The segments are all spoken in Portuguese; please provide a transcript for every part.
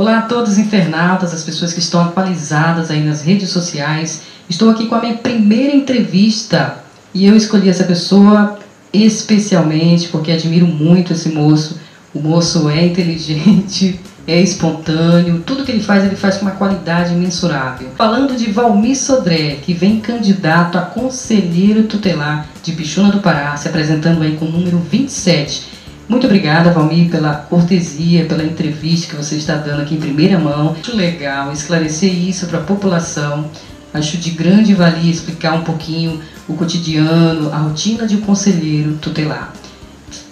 Olá a todos os internautas, as pessoas que estão atualizadas aí nas redes sociais. Estou aqui com a minha primeira entrevista e eu escolhi essa pessoa especialmente porque admiro muito esse moço. O moço é inteligente, é espontâneo, tudo que ele faz, ele faz com uma qualidade imensurável. Falando de Valmir Sodré, que vem candidato a conselheiro tutelar de Pichuna do Pará, se apresentando aí com o número 27. Muito obrigada, Valmir, pela cortesia, pela entrevista que você está dando aqui em primeira mão. Muito legal esclarecer isso para a população. Acho de grande valia explicar um pouquinho o cotidiano, a rotina de um conselheiro tutelar.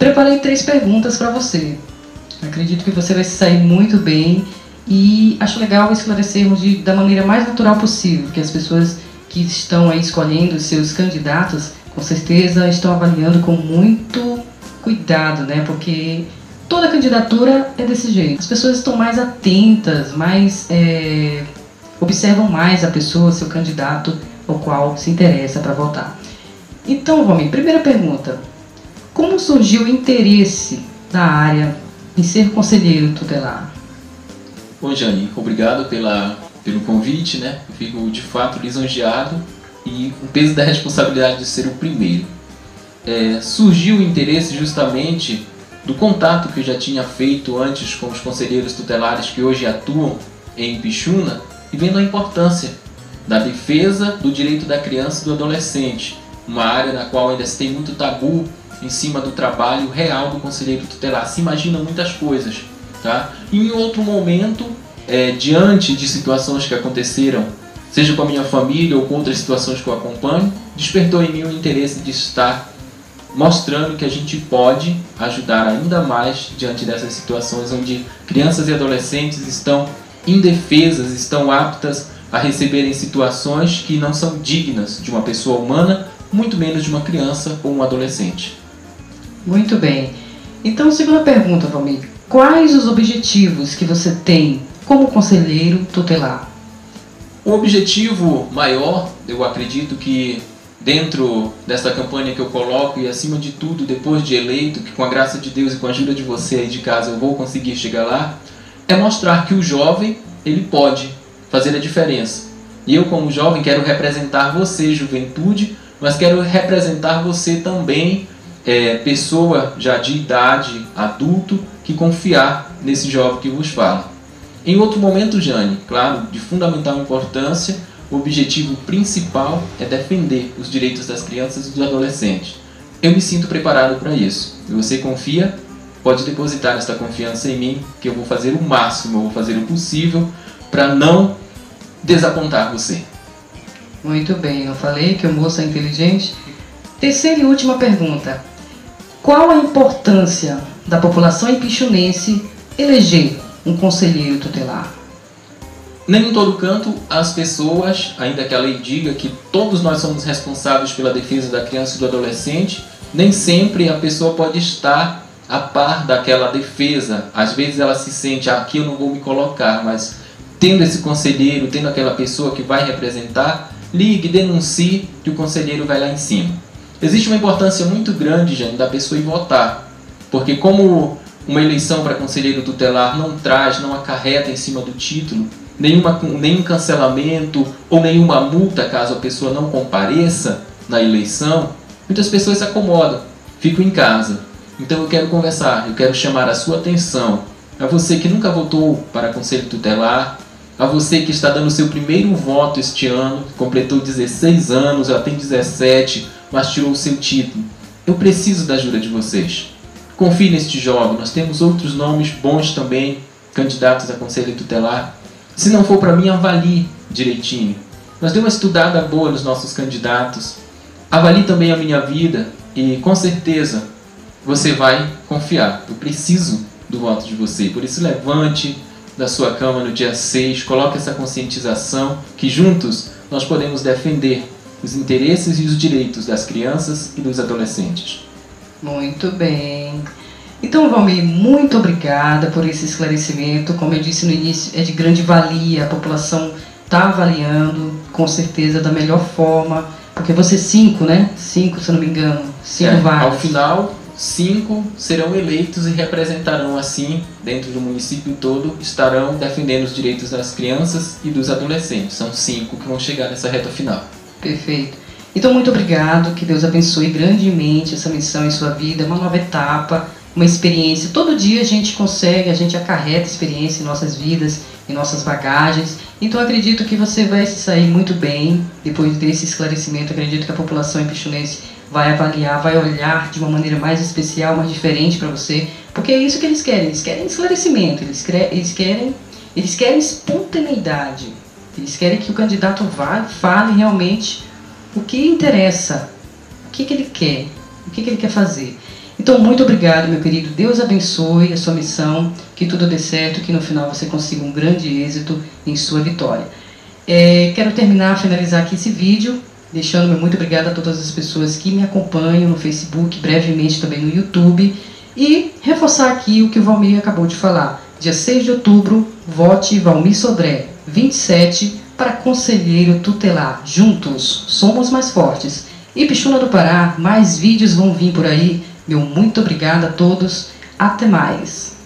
Preparei três perguntas para você. Acredito que você vai se sair muito bem e acho legal esclarecermos de, da maneira mais natural possível, que as pessoas que estão aí escolhendo seus candidatos, com certeza estão avaliando com muito cuidado, né? Porque toda candidatura é desse jeito. As pessoas estão mais atentas, mais é, observam mais a pessoa, seu candidato, ao qual se interessa para votar. Então, vamos primeira pergunta. Como surgiu o interesse da área em ser conselheiro tutelar? Bom, Jane, obrigado pela, pelo convite, né? Eu fico de fato lisonjeado e o peso da responsabilidade de ser o primeiro. É, surgiu o interesse justamente do contato que eu já tinha feito antes com os conselheiros tutelares que hoje atuam em Pichuna e vendo a importância da defesa do direito da criança e do adolescente, uma área na qual ainda se tem muito tabu em cima do trabalho real do conselheiro tutelar. Se imagina muitas coisas. Tá? E em outro momento, é, diante de situações que aconteceram, seja com a minha família ou com outras situações que eu acompanho, despertou em mim o interesse de estar mostrando que a gente pode ajudar ainda mais diante dessas situações onde crianças e adolescentes estão indefesas, estão aptas a receberem situações que não são dignas de uma pessoa humana, muito menos de uma criança ou um adolescente. Muito bem. Então, segunda pergunta, Valmir. Quais os objetivos que você tem como conselheiro tutelar? O objetivo maior, eu acredito que dentro dessa campanha que eu coloco e acima de tudo, depois de eleito, que com a graça de Deus e com a ajuda de você aí de casa eu vou conseguir chegar lá, é mostrar que o jovem, ele pode fazer a diferença. E eu como jovem quero representar você, juventude, mas quero representar você também é, pessoa já de idade, adulto, que confiar nesse jovem que vos fala. Em outro momento, Jane, claro, de fundamental importância, o objetivo principal é defender os direitos das crianças e dos adolescentes. Eu me sinto preparado para isso. Se você confia, pode depositar esta confiança em mim, que eu vou fazer o máximo, eu vou fazer o possível para não desapontar você. Muito bem, eu falei que o moço é inteligente. Terceira e última pergunta. Qual a importância da população ipixunense eleger um conselheiro tutelar? Nem em todo canto as pessoas, ainda que a lei diga que todos nós somos responsáveis pela defesa da criança e do adolescente, nem sempre a pessoa pode estar a par daquela defesa. Às vezes ela se sente, ah, aqui eu não vou me colocar, mas tendo esse conselheiro, tendo aquela pessoa que vai representar, ligue, denuncie, que o conselheiro vai lá em cima. Existe uma importância muito grande, Jane, da pessoa ir votar. Porque como uma eleição para conselheiro tutelar não traz, não acarreta em cima do título nenhuma, nenhum cancelamento ou nenhuma multa caso a pessoa não compareça na eleição, muitas pessoas se acomodam, ficam em casa. Então eu quero conversar, eu quero chamar a sua atenção. A você que nunca votou para conselho tutelar, a você que está dando seu primeiro voto este ano, completou 16 anos, já tem 17, mas tirou o seu título. Eu preciso da ajuda de vocês. Confie neste jovem, nós temos outros nomes bons também, candidatos a conselho tutelar. Se não for para mim, avalie direitinho. Nós demos uma estudada boa nos nossos candidatos. Avalie também a minha vida e com certeza você vai confiar. Eu preciso do voto de você. Por isso, levante da sua cama no dia 6, coloque essa conscientização que juntos nós podemos defender os interesses e os direitos das crianças e dos adolescentes. Muito bem. Então, Valmir, muito obrigada por esse esclarecimento. Como eu disse no início, é de grande valia, a população está avaliando, com certeza, da melhor forma. Porque você cinco, né? Cinco, se eu não me engano. Cinco é, vagas. Ao final, cinco serão eleitos e representarão assim, dentro do município todo, estarão defendendo os direitos das crianças e dos adolescentes. São cinco que vão chegar nessa reta final. Perfeito. Então, muito obrigado. Que Deus abençoe grandemente essa missão em sua vida, uma nova etapa, uma experiência. Todo dia a gente consegue, a gente acarreta experiência em nossas vidas, em nossas bagagens. Então, acredito que você vai se sair muito bem depois desse esclarecimento. Acredito que a população impixunense vai avaliar, vai olhar de uma maneira mais especial, mais diferente para você, porque é isso que eles querem. Eles querem esclarecimento, eles, eles querem, eles querem espontaneidade. Eles querem que o candidato vá, fale realmente o que interessa, o que, que ele quer, o que, que ele quer fazer. Então, muito obrigado, meu querido. Deus abençoe a sua missão, que tudo dê certo, que no final você consiga um grande êxito em sua vitória. É, quero terminar, finalizar aqui esse vídeo, deixando meu muito obrigado a todas as pessoas que me acompanham no Facebook, brevemente também no YouTube, e reforçar aqui o que o Valmir acabou de falar. Dia 6 de outubro, vote Valmir Sodré, 27, para conselheiro tutelar. Juntos, somos mais fortes. E Pichuna do Pará, mais vídeos vão vir por aí. Meu muito obrigado a todos. Até mais.